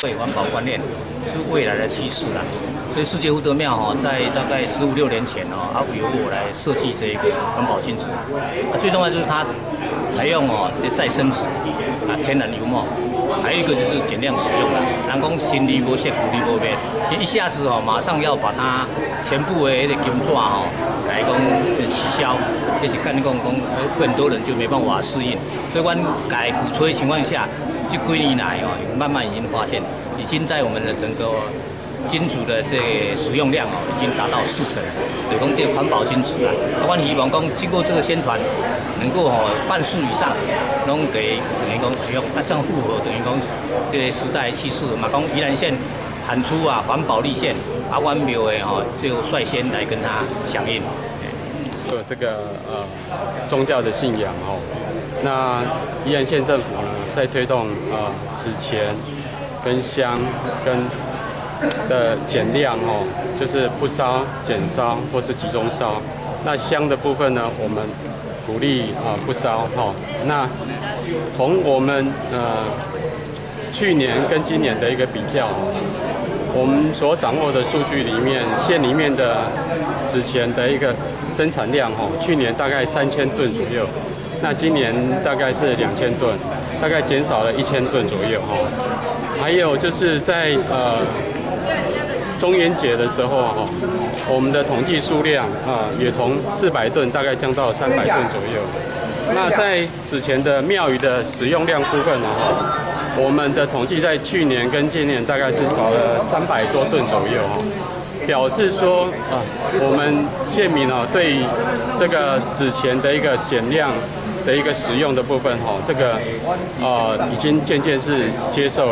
对环保观念是未来的趋势啦。所以世界福德庙哈，在大概十五六年前哦，它由我来设计这一个环保建筑。啊，最重要就是它采用哦这再生纸啊，天然油墨，还有一个就是减量使用啦。人工新力无限，古力无变，一下子哦，马上要把它全部的那个金纸哦，改工取消，这是干讲讲，很多人就没办法适应。所以，我改鼓吹情况下，这几年来哦，慢慢已经发现，已经在我们的整个。金属的这使用量哦，已经达到四成，等于讲这环保金属啊。阿我希望讲经过这个宣传，能够哦半数以上，拢给等于讲采用，啊这样符合等于讲这个时代趋势嘛。讲宜兰县喊出啊环保立县，阿湾庙的哦就率先来跟他响应。有这个呃宗教的信仰哦，那宜兰县政府呢在推动呃纸钱跟香跟。的减量哦，就是不烧、减烧或是集中烧。那香的部分呢，我们鼓励啊不烧哈。那从我们呃去年跟今年的一个比较，我们所掌握的数据里面，县里面的纸钱的一个生产量哦，去年大概三千吨左右，那今年大概是两千吨，大概减少了一千吨左右哈。还有就是在呃。中元节的时候，哈，我们的统计数量啊，也从四百吨大概降到三百吨左右。那在之前的庙宇的使用量部分呢，哈，我们的统计在去年跟今年大概是少了三百多吨左右，哈，表示说啊，我们县民啊，对这个纸钱的一个减量的一个使用的部分，哈，这个呃，已经渐渐是接受。